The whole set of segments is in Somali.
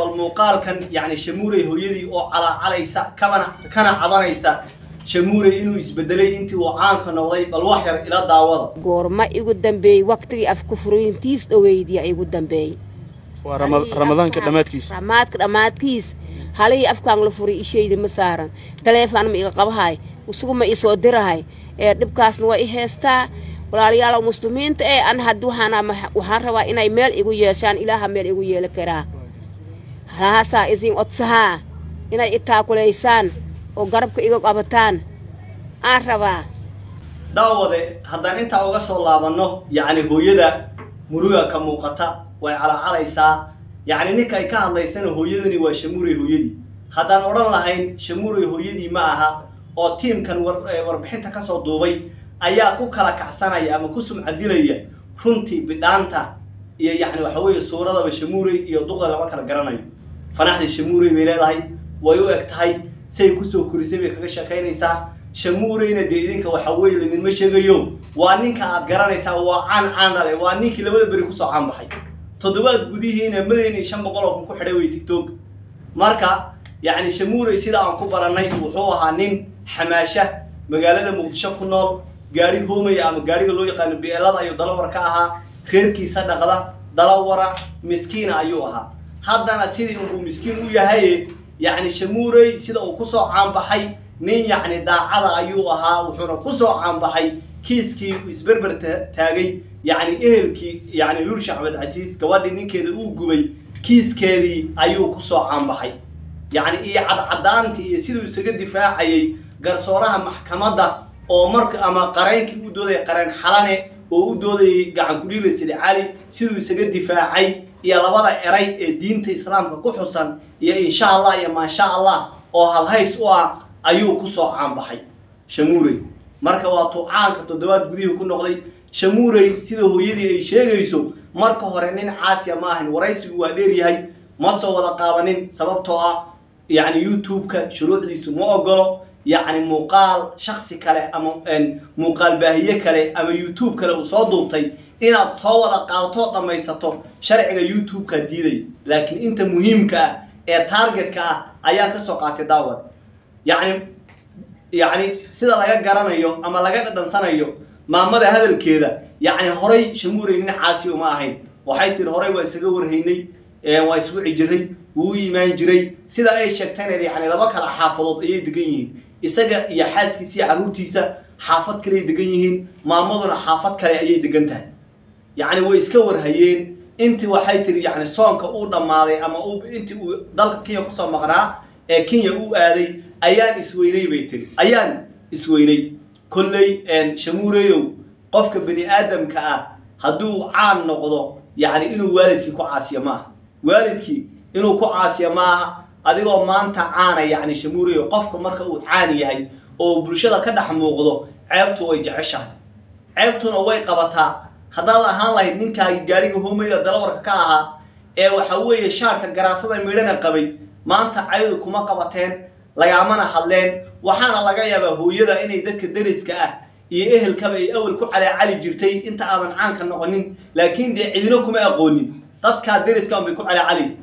bal muuqaalkan yacni shamuurey hooyadii oo calaacalaysa kabana kana cabanaysa shamuurey inuu isbedelay intii uu caanka noqday bal wax yar ila daawada goorma igu dambeeyey waqtigii afku furiintiis dhoweydiya igu dambeeyey. Waa ramadaanka dhammaadkiisa ramaadka dhammaadkiis halihii afkaan la furay ishayda ma saaran. Taleefon ma iga qabahay isugu ma isoo dirahay. Ee dhibkaasna waa i heestaa walaalayaalow muslimiinta ee an haddi waxaana ma- waxaan rabaa inay meel igu yeeshaan ilaaha meel igu yeeli karaa haasaa isin odsahaa inay itaakulaysaan oo garabka iga qabataan. Aan rabaa. Daawade haddaan intaa uga soo laabanno yacni hooyada muruga ka muuqata way calaacalaysaa. Yacni ninka ay ka hadlaysana hooyadani waa shamuurey hooyadii haddaan odhan lahayn shamuurey hooyadii ma aha oo tiimkan warbixinta ka soo duubay ayaa ku kala kacsanaya ama ku sumcadilaya runtii bidhaanta iyo yacni waxa weeye suuradaba shamuurey iyo duqda lama kala garanayo fanaxdii shamuurey bay leedahay way u eg tahay say ku soo korisay bay kaga sheekaynaysaa shamuureyna dee idinka waxa weeye laydinma sheegayo. Waa ninka aad garanaysaa waa caan caan dhale waa ninkii labada beri ku soo caan baxay. Toddobaad gudihiina malyan iyo shan boqol oo kun ku xidhay way tigtog marka yacni shamuurey sida aan ku barannay wuxuu ahaa nin xamaasha magaalada muqdisho ku nool gaari hoomaya ama gaariga loo yaqaano beelada ayuu dalawar ka ahaa reerkiisa dhaqda dalawara miskiina ayuu ahaa haddana sidii uu miskiin u yahay yacni shamuurey sida uu ku soo caanbaxay nin yacni daacada ayuu ahaa wuxuuna ku soo caanbaxay kiiskii isberber ta- taagay yacni ehelkii yacni lulsha axmed casiis gabadhii ninkeeda uu gubay kiiskeedii ayuu ku soo caanbaxay. Yacni iyo cadcadaantii iyo siduu isaga difaacayay garsooraha maxkamadda oo marka ama qareenkii u doodaya qareen xalane oo u doodayay gacan kudhiila sidi cali siduu isaga difaacay iyo labada eray ee diinta islaamka ku xusan iyo insha allah iyo maasha allah oo halhays u ah ayuu ku soo caanbaxay shamuurey marka waa tuu caanka toddobaad gudihii ku noqday. Shamuurey sida hooyadii ay sheegayso marka hore nin caasiya ma ahan waraysigu waa dheeryahay ma soo wada qaadanin sababtoo ah yacni youtube-ka shuruucdiisu ma ogolo yacni muuqaal shaksi kale ama muuqaal baahiye kale ama youtube kale uu soo duubtay inaad soo wada qaadato dhammaysato sharciga youtube-ka diiday. Laakiin inta muhiimka ah ee targetka ah ayaa ka soo qaatay daawad. Yacni yacni sida laga garanayo ama laga dhadhansanayo maamada hadalkeeda yacni horay shamuurey nin caasi uma ahayn. Waxay tiri horay waa isaga warhaynay waa iswici jiray wuu imaan jiray. Sida ay sheegtayna yacni laba kala xaafadood ayay degan yihiin. Isaga iyo xaaskiisa iyo carruurtiisa xaafad kale ay degan yihiin maamaduna xaafad kale ayay degan tahay yacni way iska warhayeen. Intii waxay tiri yacni soonka uu dhammaaday ama intii uu dalka kenya ku soo maqnaa ee kenya uu aaday ayaan isweynay bay tiri ayaan isweynay. Kolley shamuureyow qofka bani aadamka ah hadduu caan noqdo yacni inuu waalidkii ku caasiyo maaha. Waalidkii inuu ku caasiyo maaha adigoo maanta caana yacni shamuureyow qofka marka uu caan yahay oo bulshada ka dhex muuqdo ceebtu way jeceshahay. Ceebtuna way qabataa haddaad ahaan lahayd ninkaagi gaadhiga hoomeyda dalawarka ka ahaa ee waxa weeye shaarka garaasada midhana qabay maanta caydu kuma qabateen lagaamana hadleen. Waxaana laga yaabaa hooyada inay dadka deriska ah iyo ehelkaba ay awal ku calaacali jirtay inta aadan caanka noqonin laakiin dee cidino kuma aqoonin. Dadkaa deriska unbay ku calaacalaysa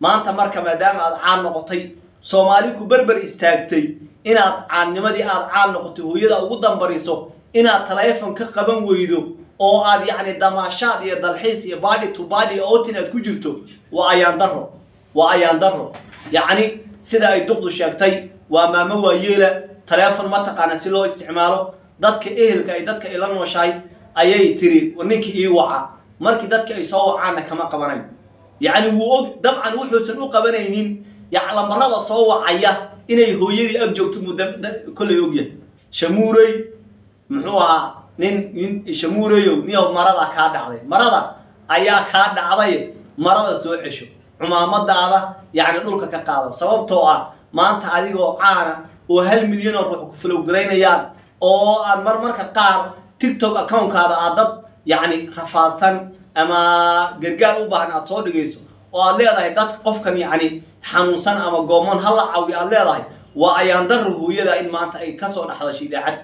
maanta marka maadaama aad caan noqotay soomaali ku berber istaagtay inaad caannimadii aad caan noqotay hooyada ugu dambariso inaad taleefon ka qaban weydo oo aad yacni damaashaad iyo dalxiis iyo body to body outin aad ku jirto waa ayaan daro waa ayaan daro yacni sida ay duqdu sheegtay waa maamo waayeela taleefon ma taqaana si loo isticmaalo. Dadka ehelka ay dadka ila nooshahay ayay tiri ninkii ii waca. Markii dadka ay soo wacaanna kama qabanayo yacni wuu og dabcan wuxuusan u qabanaynin yac lambarada soo wacaya inay hooyadii ag joogto muddo kollay ogyahay. Shamuurey muxuu ahaa nin nin shamuureyow niyow marada kaa dhacday. Marada ayaa kaa dhacday marada soo cesho. Cumaamadaada yacni dhulka ka qaado sababtoo ah maanta adigoo caana oo hal milyan oo ruux ku falowgaraynayaan oo aad mar marka qaar tiktok accountkaada aad dad yacni rafaadsan ama gargaar u baahan aad soo dhigayso oo aad leedahay dad qofkan yacni xanuunsan ama goomon hala caawiyo aad leedahay waa ayaan darra hooyada in maanta ay ka soo dhexdasho idaacad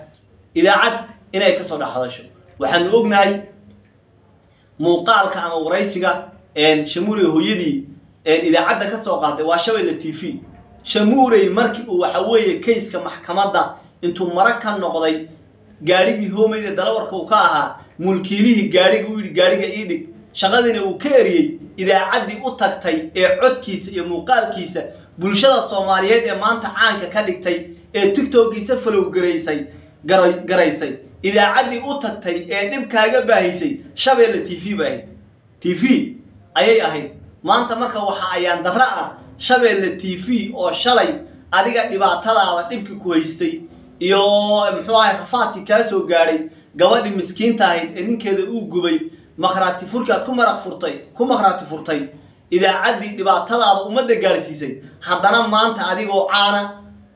idaacad inay ka soo dhexdasho waxaanu ognahay muuqaalka ama waraysiga shamuuriga hooyadii idaacadda ka soo qaaday waa shabeelle t v. Shamuurey markii uu waxa weeye kayska maxkamadda intuu mara ka noqday gaadhigii hoomeyda dalawarka uu ka ahaa mulkiilihii gaadhiga u yidhi gaadhiga ii dhig shaqadiina uu ka eriyey idaacaddii u tagtay ee codkiisa iyo muuqaalkiisa bulshada soomaaliyeed ee maanta caanka ka dhigtay ee tigtokiisa falow garaysay. Idaacaddii u tagtay ee dhibkaaga baahisay shabeelle t v bay ahayd. T v ayay ahayd. Maanta marka waxa ayaan darro ah shabeelle t v oo shalay adiga dhibaatadaada dhibkii ku haystay iyo muxuu ahay rafaadkii kaa soo gaadhay gabadhii miskiinta ahayd ee ninkeeda uu gubay makhraati furki aad ku maraq furtay ku makhraati furtay idaacaddii dhibaatadaada ummadda gaadhsiisay haddana maanta adigoo caana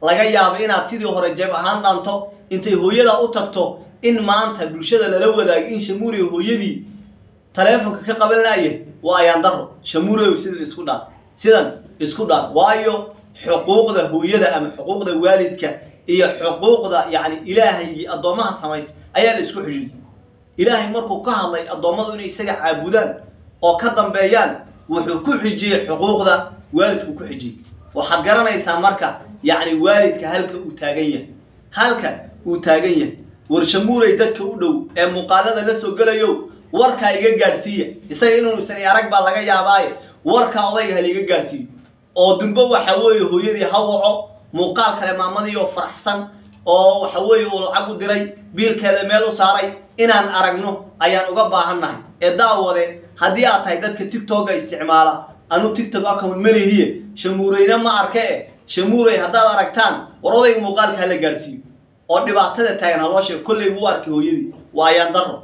laga yaabo inaad sidii hore jeeb ahaan dhaanto intay hooyada u tagto in maanta bulshada lala wadaago in shamuuriya hooyadii taleefonka ka qaban laaya waa ayaan daro shamuuriyow sidan isku dhaan. Sidan isku dhaan. Waayo xuquuqda hooyada ama xuquuqda waalidka iyo xuquuqda yacni ilaahaygi addoommaha samays ayaa la isku xidhiidhi ilaahay markuu ka hadlay addoommadu inay isaga caabudaan oo ka dambeeyaan wuxuu ku xijiyey xuquuqda waalidku ku xijiyey. Waxaad garanaysaa marka yacni waalidka halka uu taagan yahay. Halka uu taagan yahay. Warshamuurey dadka u dhow ee muuqaalada la soo gelayo warkaa iga gaadhsiiya. Isaga inuu isan arag baa laga yaabaaye warkaa odayga haliga gaadhsiiyo. Oo durbo waxa weeye hooyadii ha waco muuqaal kale maamadii oo faraxsan oo waxa weeye uu lacag u diray biilkeeda meel u saaray inaan aragno ayaan uga baahannahay ee daawade haddii aad tahay dadka tigtokga isticmaala anuu tigtok account malihiye shamuureyna ma arke e shamuurey haddaad aragtaan war odayga muuqaalka hala gaadhsiiyo oo dhibaatada taagan haloo sheego kolley wuu arkay hooyadii. Waa ayaan daro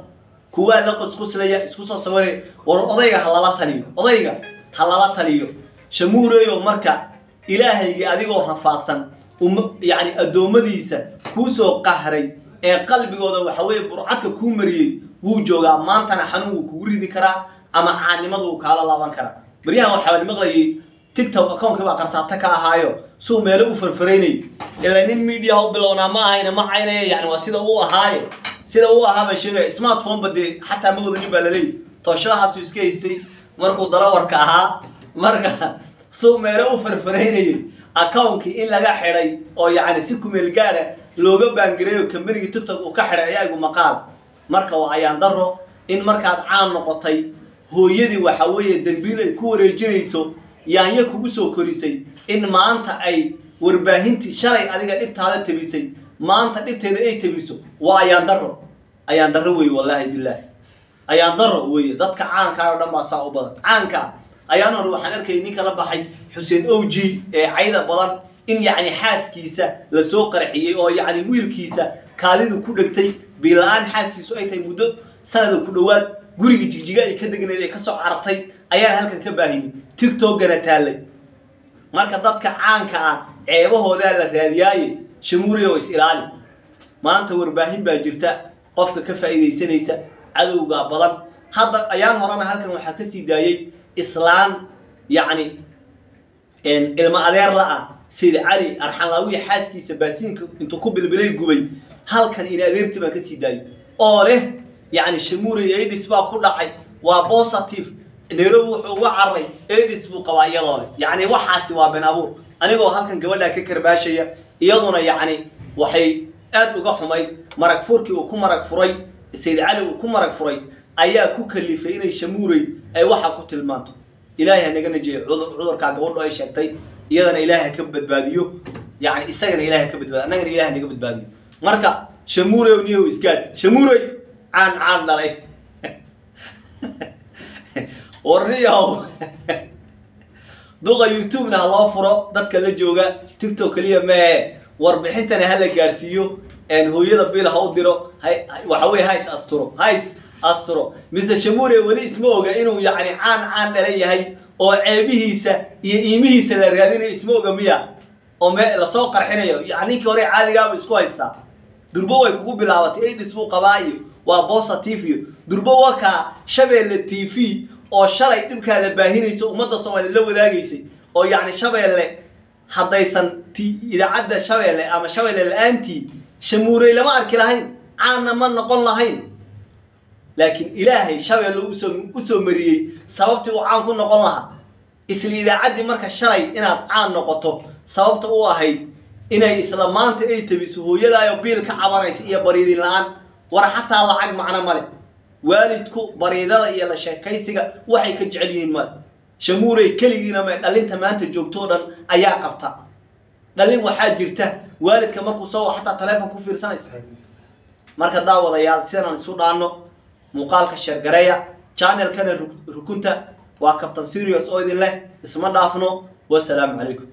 kuwaa la qusquslaya isku soo sawiraya war odayga ha lala taliyo. Odayga ha lala taliyo. Shamuureyo marka ilaahaygii adigoo rafaadsan yacni addoommadiisa kuu soo qahray ee qalbigooda waxa weeye burcadka kuu mariyey wuu joogaa. Maantana xanuun wuu kugu ridi karaa ama caannimadu kaala laaban karaa. Baryahan waxaa maqlayay tictok accountki baa qartaata ka ahaayo. Suu meelo u farfaraynay ilaa nin mediaha u bilownaa ma ahayna ma caynaya. Yani waa sida uu ahaaye sida uu ahaa baa sheegaya smartphone ba dee xataa ma wadanin baa laleeyahy tooshadahaasu iska haystay markuu dalawarka ahaa marka suu meelo u farfaraynayay accountkii in laga xidhay oo yacni si kumeel gaadha looga baangareeyo kambanigii tictok uu ka xidhay ayaa igu maqaal. Marka waa ayaan daro in markaad caan noqotay hooyadii waxa weeye dembiil ku wareejinayso yaanya kugu soo korisay? In maanta ay warbaahintii shalay adiga dhibtaada tabisay maanta dhibteeda ay tabiso waa ayaan daro ayaan daro weeye wallaahi bilaahi ayaan daro weeye. Dadka caankaa oo dhan baa saa u badan. Caanka ayaan hore waxaan arkayay ninka la baxay xuseen oji ee cayda badan in yacni xaaskiisa la soo qarxiyey oo yacni wiilkiisa kaalidu ku dhegtay. Biila-aan xaaskiisu ay tahay muddo sanada ku dhowaad gurigii jigjiga ay ka degnayd ay ka soo carartay ayaan halkan ka baahini tigtokgana taallay marka dadka caanka ah ceebahoodaa la raadiyaaye shamuuriya oo is ilaali maanta warbaahin baa jirta qofka ka faa'iidaysanaysa cadowga badan. Hadda ayaan horena halkan waxaa ka sii daayey islaan yacni ilmo adeer la-ah sayd cali arxanlaawiya xaaskiisa baasiinka intuu ku bilbilay gubay. Halkan in adeertii baan ka sii daayay. Oo leh yacni shamuuriya aidis baa ku dhacay. Waa positive nairobi wuxuu uga cararay aidis buu qabaa iyadoo leh. Yacni waxaasi waa ben abuur. Anigoo halkan gabadhaa ka karbaashaya iyaduna yacni waxay aad uga xumayd. Marag furkii uu ku marag furay sayd cali uu ku marag furay ayaa ku kalifay inay shamuurey ay waxa ku tilmaanto. Ilaahay ha naga najiyo cudurkaa gabadho ay sheegtay iyadana ilaahay ha ka badbaadiyo. Yacni isagana ilahay ha ka badbaadiyo annagana ilahay ha naga badbaadiyo. Marka shamuurey niyow isgaadh shamuurey caan caan dhalay warniyow duqa youtube-na ha loo furo dadka la jooga tictok keliya mee warbixintana ha la gaadhsiiyo hooyada bil ha u diro waxa weye ha is asturo ha is asturo. Mise shamuure weli isma oga inuu yacni caan caan dhalan yahay oo ceebihiisa iyo iimihiisa la raadinayo isma oga miya oo me la soo qarxinayo. Yani ninkii hore caadigaaba isku haystaa durbo way kugu bilaabatay aidis buu qabaa iyo waa positive iyo durbo wakaa shabeelle t v oo shalay dhibkaada baahinaysa ummadda soomaaliya la wadaagaysay oo yacni shabeelle haddaysan t idaacadda shabeelle ama shabeelle la'aantii shamuurey lama arki lahayn caanna ma noqon lahayn. Laakiin ilaahay shabeelle u soo u soo mariyey sababtii uu caan ku noqon lahaa isla idaacaddii marka shalay inaad caan noqoto sababta u ahayd inay isla maanta ay tabiso hooyadaayo biil ka cabanaysa iyo bariidin la'aan war xataa lacag macno male waalidku bariidada iyo la sheekaysiga waxay ka jecel yihiin male shamuurey keligiina ma dhalinta maanta joogto o dhan ayaa qabta. Dhalin waxaa jirta waalidka markuu soo xataa taleefon ku fiirsanaysa. Marka daawadayaal sidaan isu dhaano muuqaalka sheergareeya channelkana rukunta waa captain serious oo idin leh isma dhaafno. Wasalaamu calaykum